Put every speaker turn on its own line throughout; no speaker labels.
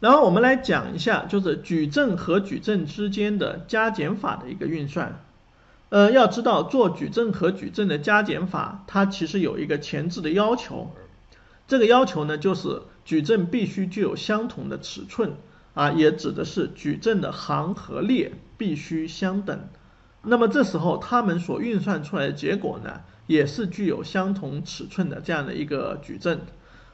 然后我们来讲一下，就是矩阵和矩阵之间的加减法的一个运算。呃，要知道做矩阵和矩阵的加减法，它其实有一个前置的要求。这个要求呢，就是矩阵必须具有相同的尺寸啊，也指的是矩阵的行和列必须相等。那么这时候它们所运算出来的结果呢，也是具有相同尺寸的这样的一个矩阵。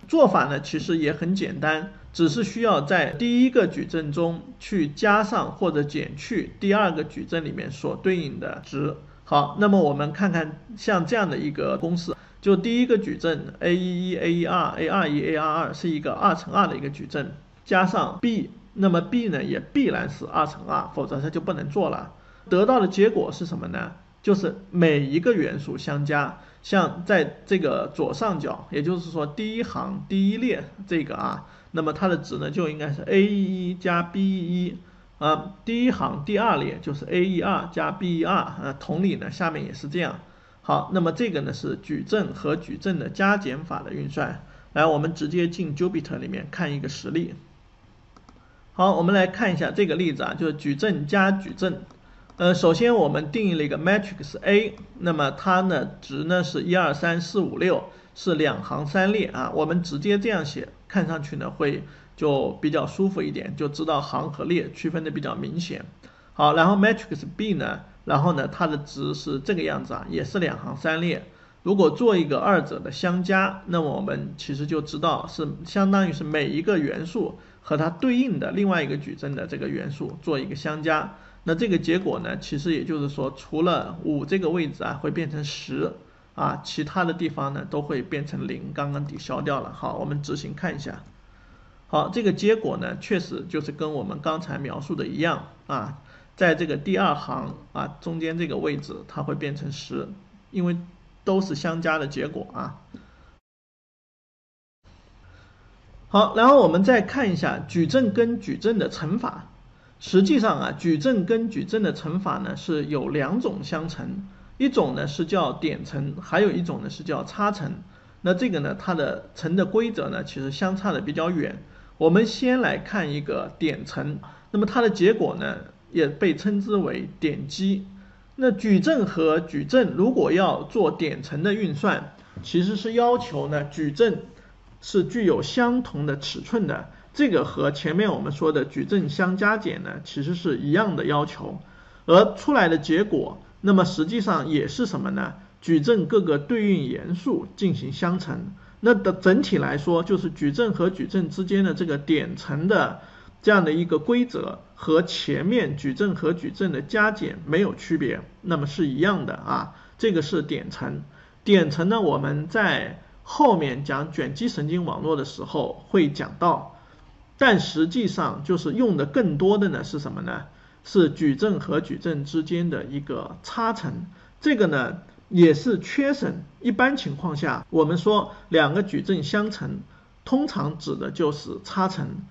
做法呢，其实也很简单，只是需要在第一个矩阵中去加上或者减去第二个矩阵里面所对应的值。好，那么我们看看像这样的一个公式，就第一个矩阵 a 一一 a 一二 a 二一 a 二二是一个二乘二的一个矩阵，加上 b，那么 b 呢也必然是二乘二，否则它就不能做了。得到的结果是什么呢？就是每一个元素相加，像在这个左上角，也就是说第一行第一列这个啊，那么它的值呢就应该是 a 一加 b 一啊，第一行第二列就是 a 一二加 b 一二啊，同理呢下面也是这样。好，那么这个呢是矩阵和矩阵的加减法的运算。来，我们直接进 Jupyter 里面看一个实例。好，我们来看一下这个例子啊，就是矩阵加矩阵。呃，首先我们定义了一个 matrix A，那么它呢值呢是一二三四五六，是两行三列啊。我们直接这样写，看上去呢会就比较舒服一点，就知道行和列区分的比较明显。好，然后 matrix B 呢，然后呢它的值是这个样子啊，也是两行三列。如果做一个二者的相加，那么我们其实就知道是相当于是每一个元素和它对应的另外一个矩阵的这个元素做一个相加。那这个结果呢，其实也就是说，除了五这个位置啊会变成十啊，其他的地方呢都会变成零，刚刚抵消掉了。好，我们执行看一下。好，这个结果呢，确实就是跟我们刚才描述的一样啊，在这个第二行啊中间这个位置，它会变成十，因为都是相加的结果啊。好，然后我们再看一下矩阵跟矩阵的乘法。实际上啊，矩阵跟矩阵的乘法呢是有两种相乘，一种呢是叫点乘，还有一种呢是叫差乘。那这个呢，它的乘的规则呢其实相差的比较远。我们先来看一个点乘，那么它的结果呢也被称之为点积。那矩阵和矩阵如果要做点乘的运算，其实是要求呢矩阵是具有相同的尺寸的。这个和前面我们说的矩阵相加减呢，其实是一样的要求，而出来的结果，那么实际上也是什么呢？矩阵各个对应元素进行相乘，那的整体来说，就是矩阵和矩阵之间的这个点乘的这样的一个规则，和前面矩阵和矩阵的加减没有区别，那么是一样的啊。这个是点乘，点乘呢，我们在后面讲卷积神经网络的时候会讲到。但实际上，就是用的更多的呢是什么呢？是矩阵和矩阵之间的一个差乘。这个呢也是缺省。一般情况下，我们说两个矩阵相乘，通常指的就是差乘。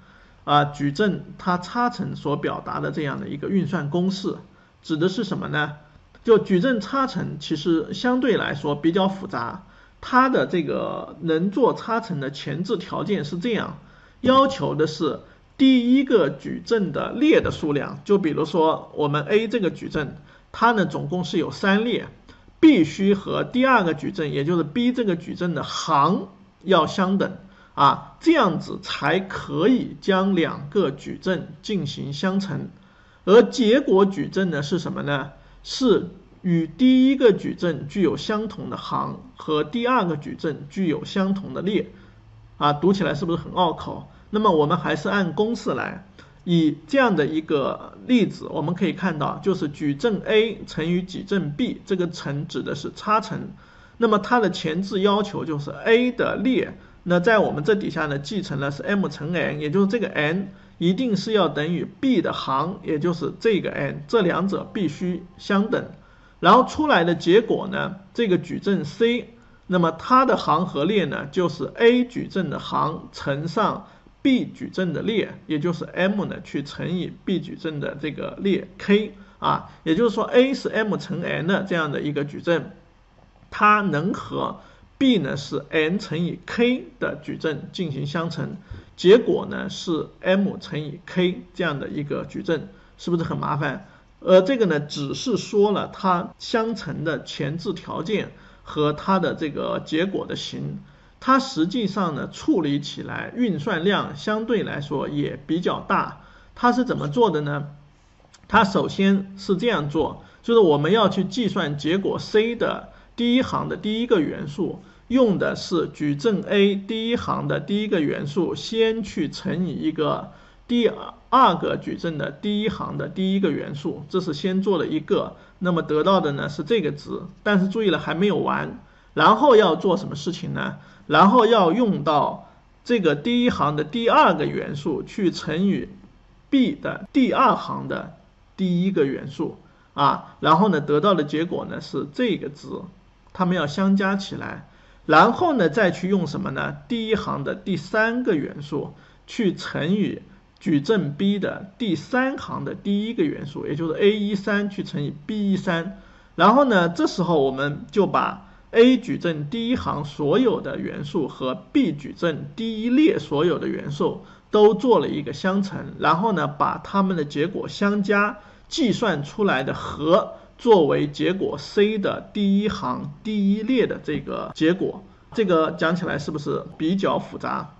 啊，矩阵它差乘所表达的这样的一个运算公式，指的是什么呢？就矩阵差乘其实相对来说比较复杂。它的这个能做差乘的前置条件是这样。要求的是第一个矩阵的列的数量，就比如说我们 A 这个矩阵，它呢总共是有三列，必须和第二个矩阵，也就是 B 这个矩阵的行要相等啊，这样子才可以将两个矩阵进行相乘。而结果矩阵呢是什么呢？是与第一个矩阵具有相同的行和第二个矩阵具有相同的列啊，读起来是不是很拗口？那么我们还是按公式来，以这样的一个例子，我们可以看到，就是矩阵 A 乘以矩阵 B，这个乘指的是差乘。那么它的前置要求就是 A 的列，那在我们这底下呢，继承了是 m 乘 n，也就是这个 n 一定是要等于 B 的行，也就是这个 n，这两者必须相等。然后出来的结果呢，这个矩阵 C，那么它的行和列呢，就是 A 矩阵的行乘上。B 矩阵的列，也就是 m 呢，去乘以 B 矩阵的这个列 k 啊，也就是说 A 是 m 乘 n 的这样的一个矩阵，它能和 b 呢是 n 乘以 k 的矩阵进行相乘，结果呢是 m 乘以 k 这样的一个矩阵，是不是很麻烦？呃，这个呢只是说了它相乘的前置条件和它的这个结果的形，它实际上呢处理起来运算量相对来说也比较大。它是怎么做的呢？它首先是这样做，就是我们要去计算结果 c 的第一行的第一个元素，用的是矩阵 A 第一行的第一个元素，先去乘以一个第二个矩阵的第一行的第一个元素，这是先做了一个，那么得到的呢是这个值，但是注意了还没有完，然后要做什么事情呢？然后要用到这个第一行的第二个元素去乘以 B 的第二行的。第一个元素啊，然后呢得到的结果呢是这个值，它们要相加起来，然后呢再去用什么呢？第一行的第三个元素去乘以矩阵 B 的第三行的第一个元素，也就是 A 一三去乘以 B 一三，然后呢这时候我们就把 A 矩阵第一行所有的元素和 B 矩阵第一列所有的元素。都做了一个相乘，然后呢，把它们的结果相加，计算出来的和作为结果 C 的第一行第一列的这个结果，这个讲起来是不是比较复杂？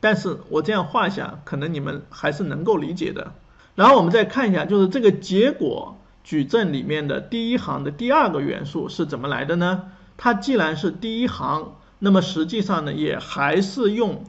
但是我这样画一下，可能你们还是能够理解的。然后我们再看一下，就是这个结果矩阵里面的第一行的第二个元素是怎么来的呢？它既然是第一行，那么实际上呢，也还是用。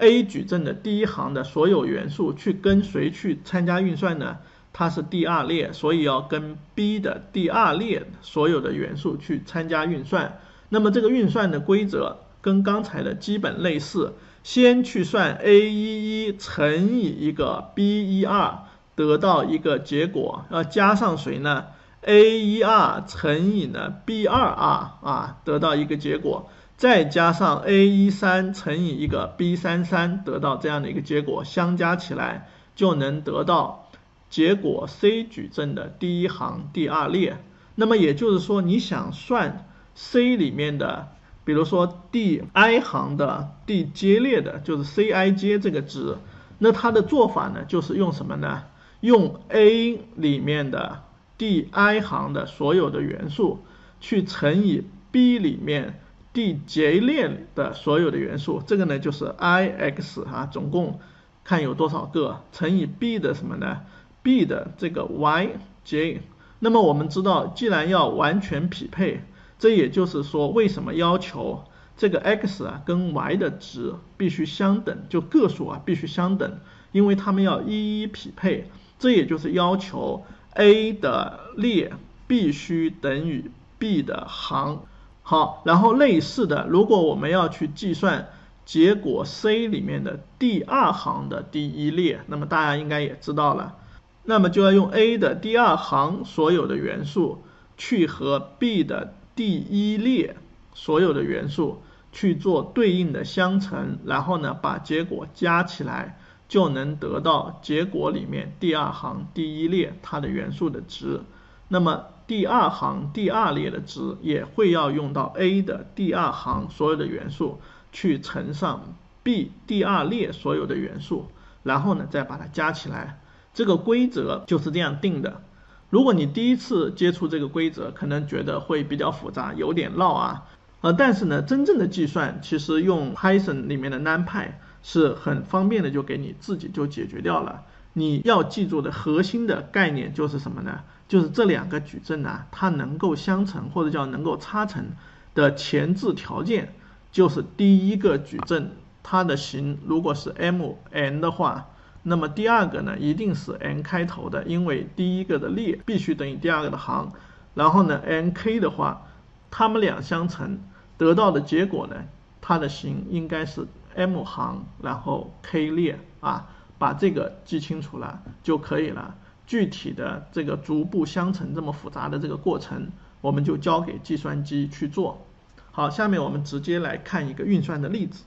A 矩阵的第一行的所有元素去跟谁去参加运算呢？它是第二列，所以要跟 B 的第二列所有的元素去参加运算。那么这个运算的规则跟刚才的基本类似，先去算 A 一一乘以一个 B 一二，得到一个结果，要加上谁呢？A 一二乘以呢 B 二二啊，得到一个结果。再加上 a 一三乘以一个 b 三三，得到这样的一个结果，相加起来就能得到结果 C 矩阵的第一行第二列。那么也就是说，你想算 C 里面的，比如说第 i 行的第 j 列的，就是 c i j 这个值，那它的做法呢，就是用什么呢？用 A 里面的第 i 行的所有的元素去乘以 B 里面。第 j 列的所有的元素，这个呢就是 i x 啊，总共看有多少个乘以 b 的什么呢？b 的这个 y j。那么我们知道，既然要完全匹配，这也就是说，为什么要求这个 x 啊跟 y 的值必须相等，就个数啊必须相等，因为它们要一一匹配。这也就是要求 a 的列必须等于 b 的行。好，然后类似的，如果我们要去计算结果 C 里面的第二行的第一列，那么大家应该也知道了，那么就要用 A 的第二行所有的元素去和 B 的第一列所有的元素去做对应的相乘，然后呢把结果加起来，就能得到结果里面第二行第一列它的元素的值，那么。第二行第二列的值也会要用到 A 的第二行所有的元素去乘上 B 第二列所有的元素，然后呢再把它加起来。这个规则就是这样定的。如果你第一次接触这个规则，可能觉得会比较复杂，有点绕啊。呃，但是呢，真正的计算其实用 Python 里面的 NumPy 是很方便的，就给你自己就解决掉了。你要记住的核心的概念就是什么呢？就是这两个矩阵呢，它能够相乘或者叫能够差乘的前置条件，就是第一个矩阵它的形如果是 m n 的话，那么第二个呢一定是 n 开头的，因为第一个的列必须等于第二个的行。然后呢 n k 的话，它们俩相乘得到的结果呢，它的形应该是 m 行然后 k 列啊，把这个记清楚了就可以了。具体的这个逐步相乘这么复杂的这个过程，我们就交给计算机去做。好，下面我们直接来看一个运算的例子。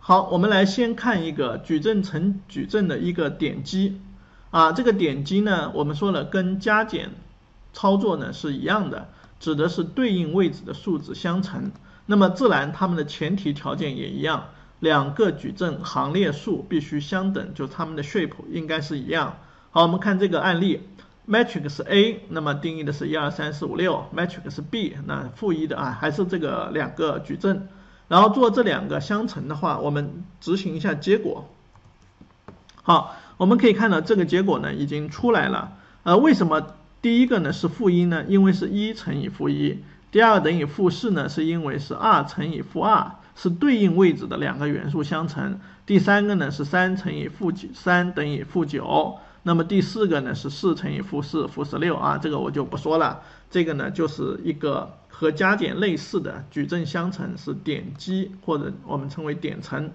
好，我们来先看一个矩阵乘矩阵的一个点积啊，这个点积呢，我们说了跟加减操作呢是一样的，指的是对应位置的数字相乘。那么自然它们的前提条件也一样，两个矩阵行列数必须相等，就它们的 shape 应该是一样。好，我们看这个案例，matrix A，那么定义的是一二三四五六，matrix B，那负一的啊，还是这个两个矩阵。然后做这两个相乘的话，我们执行一下结果。好，我们可以看到这个结果呢已经出来了。呃，为什么第一个呢是负一呢？因为是一乘以负一。第二个等于负四呢，是因为是二乘以负二，是对应位置的两个元素相乘。第三个呢是三乘以负九，三等于负九。那么第四个呢是四乘以负四，负十六啊，这个我就不说了。这个呢就是一个和加减类似的矩阵相乘，是点积或者我们称为点乘。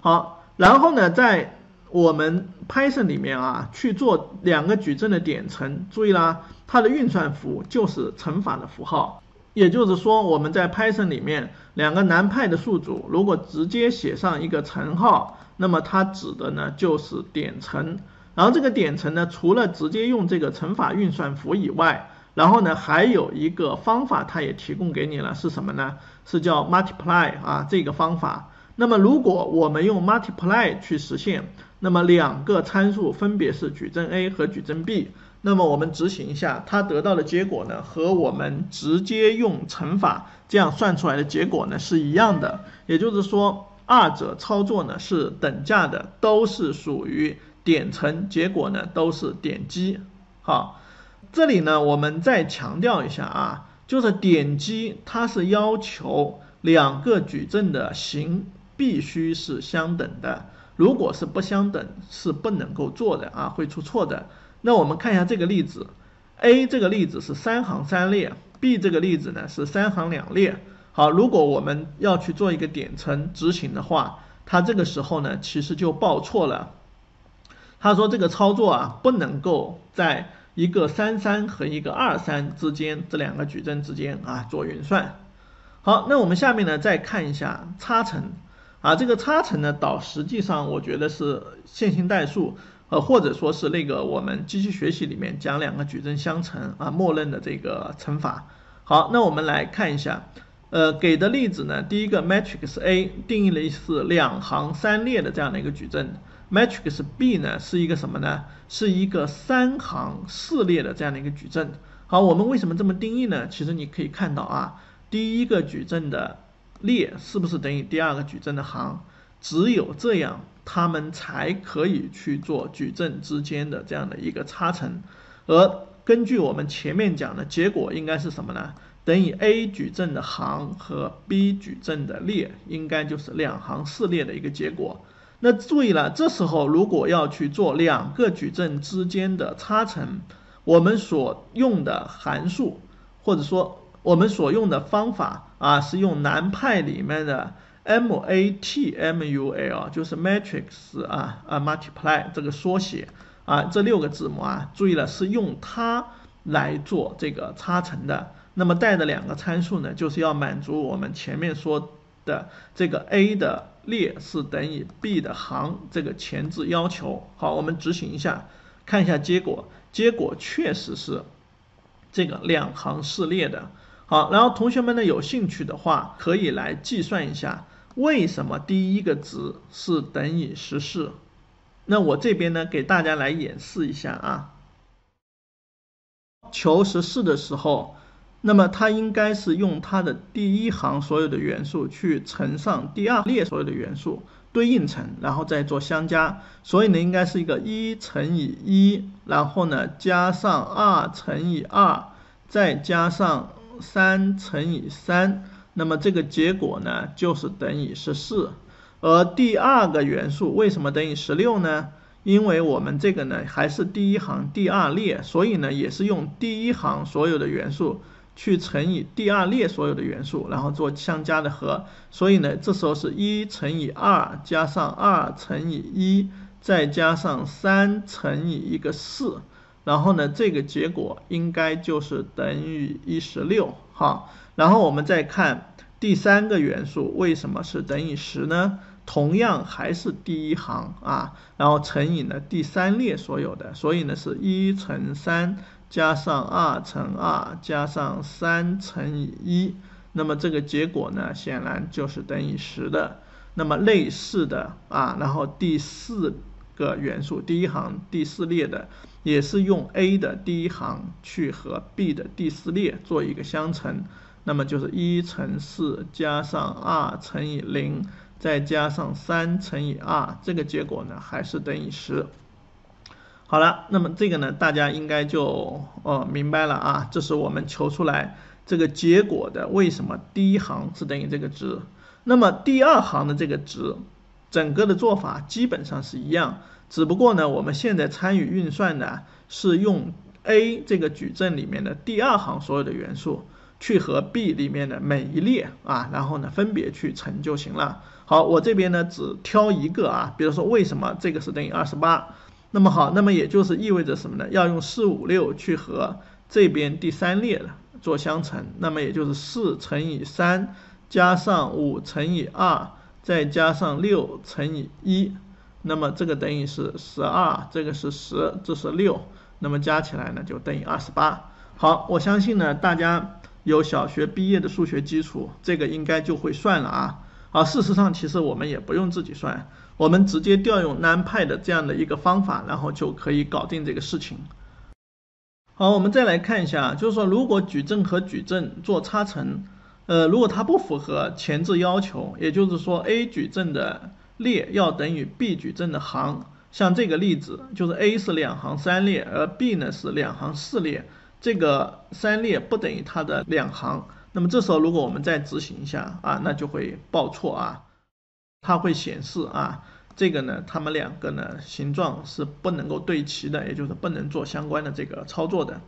好，然后呢在我们 Python 里面啊去做两个矩阵的点乘，注意啦，它的运算符就是乘法的符号。也就是说，我们在 Python 里面两个南派的数组，如果直接写上一个乘号，那么它指的呢就是点乘。然后这个点乘呢，除了直接用这个乘法运算符以外，然后呢还有一个方法，它也提供给你了，是什么呢？是叫 multiply 啊这个方法。那么如果我们用 multiply 去实现，那么两个参数分别是矩阵 A 和矩阵 B。那么我们执行一下，它得到的结果呢，和我们直接用乘法这样算出来的结果呢是一样的。也就是说，二者操作呢是等价的，都是属于点乘，结果呢都是点积。好，这里呢我们再强调一下啊，就是点积它是要求两个矩阵的形必须是相等的，如果是不相等是不能够做的啊，会出错的。那我们看一下这个例子，A 这个例子是三行三列，B 这个例子呢是三行两列。好，如果我们要去做一个点乘执行的话，它这个时候呢其实就报错了。他说这个操作啊不能够在一个三三和一个二三之间这两个矩阵之间啊做运算。好，那我们下面呢再看一下差乘啊，这个差乘呢导实际上我觉得是线性代数。呃，或者说是那个我们机器学习里面讲两个矩阵相乘啊，默认的这个乘法。好，那我们来看一下，呃，给的例子呢，第一个 matrix A 定义了是两行三列的这样的一个矩阵，matrix B 呢是一个什么呢？是一个三行四列的这样的一个矩阵。好，我们为什么这么定义呢？其实你可以看到啊，第一个矩阵的列是不是等于第二个矩阵的行？只有这样。他们才可以去做矩阵之间的这样的一个差乘，而根据我们前面讲的结果应该是什么呢？等于 A 矩阵的行和 B 矩阵的列应该就是两行四列的一个结果。那注意了，这时候如果要去做两个矩阵之间的差乘，我们所用的函数或者说我们所用的方法啊，是用南派里面的。Matmul 就是 matrix 啊啊 multiply 这个缩写啊这六个字母啊注意了是用它来做这个差乘的，那么带的两个参数呢就是要满足我们前面说的这个 a 的列是等于 b 的行这个前置要求。好，我们执行一下，看一下结果，结果确实是这个两行四列的。好，然后同学们呢有兴趣的话可以来计算一下。为什么第一个值是等于十四？那我这边呢，给大家来演示一下啊。求十四的时候，那么它应该是用它的第一行所有的元素去乘上第二列所有的元素，对应乘，然后再做相加。所以呢，应该是一个一乘以一，然后呢加上二乘以二，再加上三乘以三。那么这个结果呢，就是等于十四，而第二个元素为什么等于十六呢？因为我们这个呢还是第一行第二列，所以呢也是用第一行所有的元素去乘以第二列所有的元素，然后做相加的和，所以呢这时候是一乘以二加上二乘以一，再加上三乘以一个四，然后呢这个结果应该就是等于一十六，好。然后我们再看第三个元素为什么是等于十呢？同样还是第一行啊，然后乘以呢第三列所有的，所以呢是一乘三加上二乘二加上三乘以一，那么这个结果呢，显然就是等于十的。那么类似的啊，然后第四个元素，第一行第四列的，也是用 a 的第一行去和 b 的第四列做一个相乘，那么就是一乘四加上二乘以零，再加上三乘以二，这个结果呢还是等于十。好了，那么这个呢，大家应该就呃明白了啊，这是我们求出来这个结果的为什么第一行是等于这个值，那么第二行的这个值，整个的做法基本上是一样，只不过呢，我们现在参与运算的是用 A 这个矩阵里面的第二行所有的元素去和 B 里面的每一列啊，然后呢分别去乘就行了。好，我这边呢只挑一个啊，比如说为什么这个是等于二十八？那么好，那么也就是意味着什么呢？要用四五六去和这边第三列的做相乘，那么也就是四乘以三加上五乘以二再加上六乘以一，那么这个等于是十二，这个是十，这是六，那么加起来呢就等于二十八。好，我相信呢大家有小学毕业的数学基础，这个应该就会算了啊。好，事实上其实我们也不用自己算。我们直接调用 NumPy 的这样的一个方法，然后就可以搞定这个事情。好，我们再来看一下，就是说如果矩阵和矩阵做差乘，呃，如果它不符合前置要求，也就是说 A 矩阵的列要等于 B 矩阵的行，像这个例子就是 A 是两行三列，而 B 呢是两行四列，这个三列不等于它的两行，那么这时候如果我们再执行一下啊，那就会报错啊，它会显示啊。这个呢，它们两个呢形状是不能够对齐的，也就是不能做相关的这个操作的。